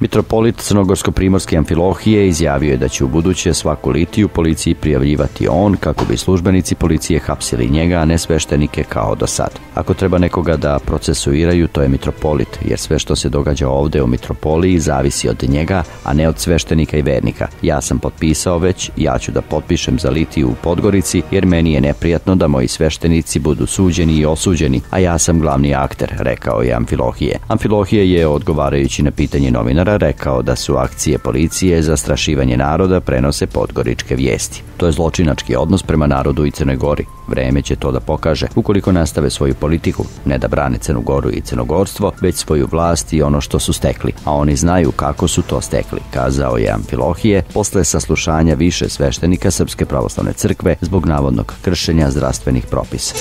Mitropolit Crnogorsko-Primorske Amfilohije izjavio je da će u buduće svaku litiju policiji prijavljivati on kako bi službenici policije hapsili njega, a ne sveštenike kao do sad. Ako treba nekoga da procesuiraju, to je mitropolit, jer sve što se događa ovde u mitropoliji zavisi od njega, a ne od sveštenika i vernika. Ja sam potpisao već, ja ću da potpišem za litiju u Podgorici, jer meni je neprijatno da moji sveštenici budu suđeni i osuđeni, a ja sam glavni akter, rekao je Amfilohije. Amfilohije je odgovarajući na pitanje novinara rekao da su akcije policije za strašivanje naroda prenose podgoričke vijesti. To je zločinački odnos prema narodu i Crnoj Gori. Vreme će to da pokaže. Ukoliko nastave svoju politiku, ne da brane Crnu Goru i Crnogorstvo, već svoju vlast i ono što su stekli. A oni znaju kako su to stekli, kazao je Amfilohije posle saslušanja više sveštenika Srpske pravoslavne crkve zbog navodnog kršenja zdravstvenih propisa.